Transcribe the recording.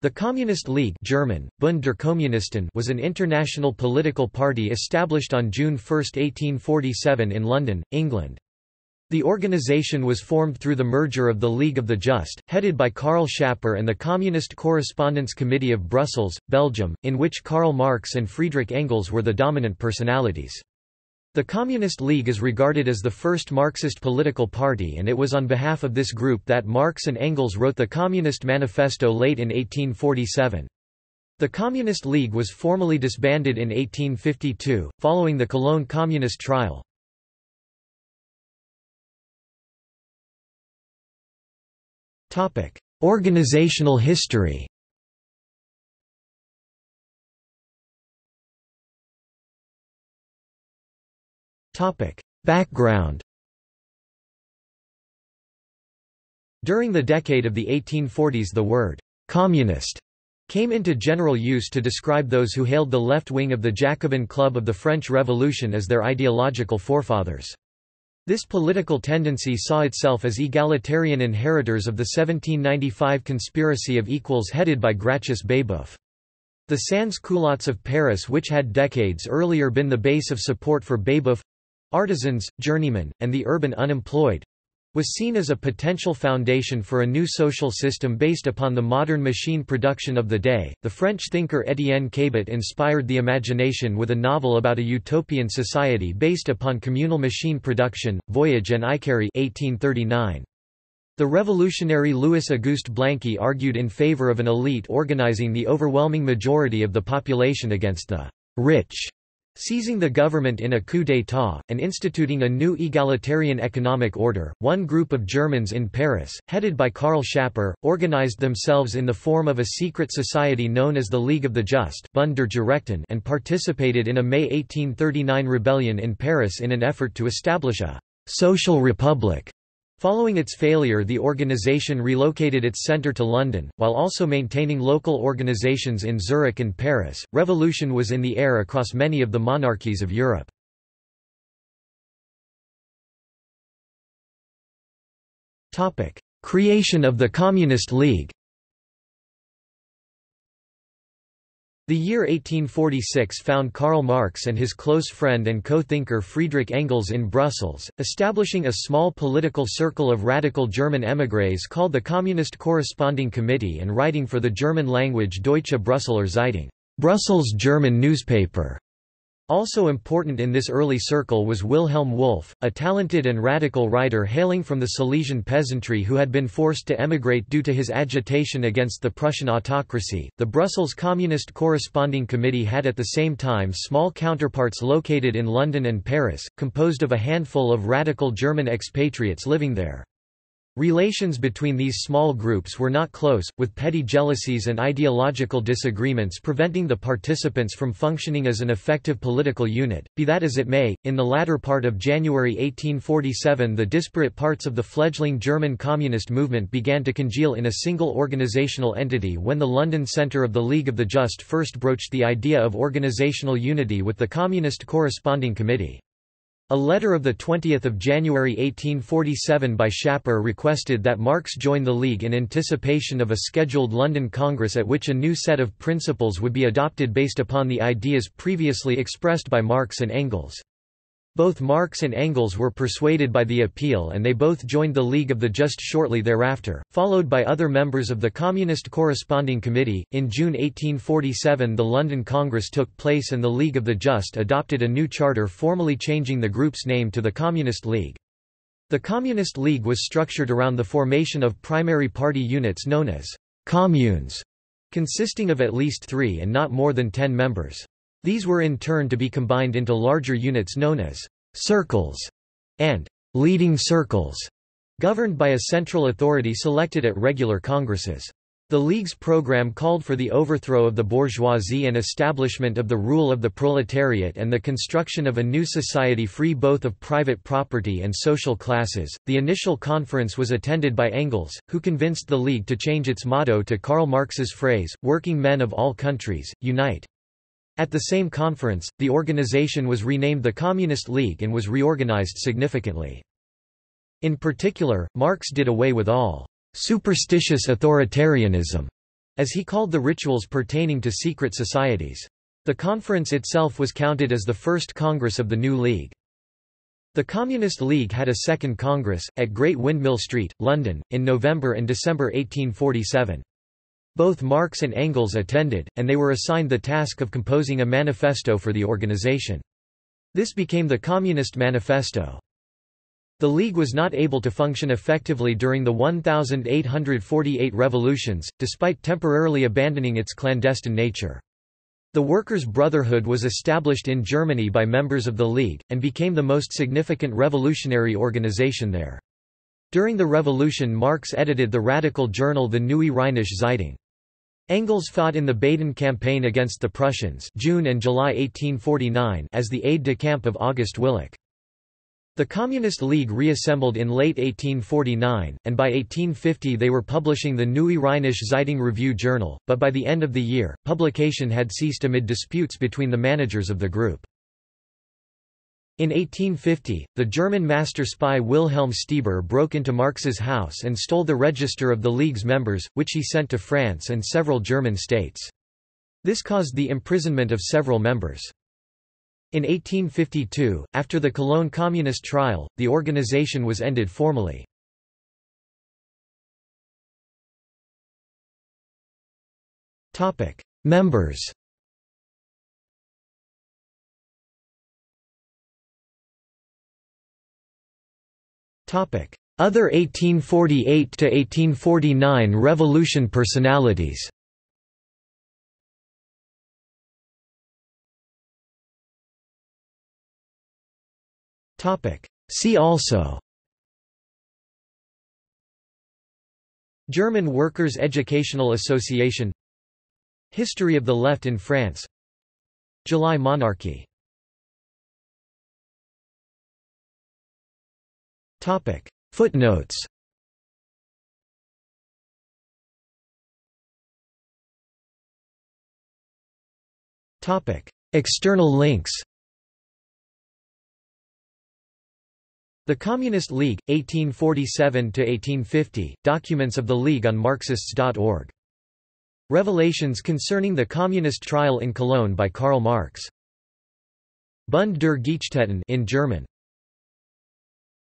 The Communist League German, Bund der Kommunisten was an international political party established on June 1, 1847 in London, England. The organisation was formed through the merger of the League of the Just, headed by Karl Schapper and the Communist Correspondence Committee of Brussels, Belgium, in which Karl Marx and Friedrich Engels were the dominant personalities. The Communist League is regarded as the first Marxist political party and it was on behalf of this group that Marx and Engels wrote the Communist Manifesto late in 1847. The Communist League was formally disbanded in 1852, following the Cologne Communist trial. Organizational history Background During the decade of the 1840s the word «communist» came into general use to describe those who hailed the left wing of the Jacobin Club of the French Revolution as their ideological forefathers. This political tendency saw itself as egalitarian inheritors of the 1795 conspiracy of equals headed by Gracchus Babeuf. The sans-culottes of Paris which had decades earlier been the base of support for Babeuf artisans, journeymen, and the urban unemployed was seen as a potential foundation for a new social system based upon the modern machine production of the day. The French thinker Étienne Cabet inspired the imagination with a novel about a utopian society based upon communal machine production, Voyage en Icarie 1839. The revolutionary Louis-Auguste Blanqui argued in favor of an elite organizing the overwhelming majority of the population against the rich Seizing the government in a coup d'état, and instituting a new egalitarian economic order, one group of Germans in Paris, headed by Karl Schapper, organized themselves in the form of a secret society known as the League of the Just Bund der Gerechten and participated in a May 1839 rebellion in Paris in an effort to establish a «social republic» Following its failure the organization relocated its center to London, while also maintaining local organizations in Zurich and Paris. Revolution was in the air across many of the monarchies of Europe. Creation of the Communist League The year 1846 found Karl Marx and his close friend and co-thinker Friedrich Engels in Brussels, establishing a small political circle of radical German émigrés called the Communist Corresponding Committee and writing for the German-language Deutsche Brüsseler Zeitung Brussels German newspaper. Also important in this early circle was Wilhelm Wolff, a talented and radical writer hailing from the Silesian peasantry who had been forced to emigrate due to his agitation against the Prussian autocracy. The Brussels Communist Corresponding Committee had at the same time small counterparts located in London and Paris, composed of a handful of radical German expatriates living there. Relations between these small groups were not close, with petty jealousies and ideological disagreements preventing the participants from functioning as an effective political unit. Be that as it may, in the latter part of January 1847 the disparate parts of the fledgling German communist movement began to congeal in a single organizational entity when the London centre of the League of the Just first broached the idea of organizational unity with the Communist Corresponding Committee. A letter of 20 January 1847 by Schapper requested that Marx join the League in anticipation of a scheduled London Congress at which a new set of principles would be adopted based upon the ideas previously expressed by Marx and Engels. Both Marx and Engels were persuaded by the appeal and they both joined the League of the Just shortly thereafter, followed by other members of the Communist Corresponding Committee. In June 1847, the London Congress took place and the League of the Just adopted a new charter formally changing the group's name to the Communist League. The Communist League was structured around the formation of primary party units known as communes, consisting of at least three and not more than ten members. These were in turn to be combined into larger units known as circles and leading circles, governed by a central authority selected at regular congresses. The League's program called for the overthrow of the bourgeoisie and establishment of the rule of the proletariat and the construction of a new society free both of private property and social classes. The initial conference was attended by Engels, who convinced the League to change its motto to Karl Marx's phrase, Working men of all countries, unite. At the same conference, the organization was renamed the Communist League and was reorganized significantly. In particular, Marx did away with all superstitious authoritarianism as he called the rituals pertaining to secret societies. The conference itself was counted as the first congress of the new league. The Communist League had a second congress, at Great Windmill Street, London, in November and December 1847. Both Marx and Engels attended, and they were assigned the task of composing a manifesto for the organization. This became the Communist Manifesto. The League was not able to function effectively during the 1848 revolutions, despite temporarily abandoning its clandestine nature. The Workers' Brotherhood was established in Germany by members of the League, and became the most significant revolutionary organization there. During the revolution Marx edited the radical journal the Neue Rheinische Zeitung. Engels fought in the Baden campaign against the Prussians June and July 1849 as the aide-de-camp of August Willich. The Communist League reassembled in late 1849, and by 1850 they were publishing the Neue Rheinische Zeitung Review Journal, but by the end of the year, publication had ceased amid disputes between the managers of the group. In 1850, the German master spy Wilhelm Stieber broke into Marx's house and stole the register of the League's members, which he sent to France and several German states. This caused the imprisonment of several members. In 1852, after the Cologne Communist trial, the organization was ended formally. Members Other 1848–1849 revolution personalities. See also. German Workers' Educational Association. History of the Left in France. July Monarchy Footnotes. External links. The Communist League, 1847–1850, Documents of the League on Marxists.org. Revelations concerning the Communist trial in Cologne by Karl Marx. Bund der Geächteten in German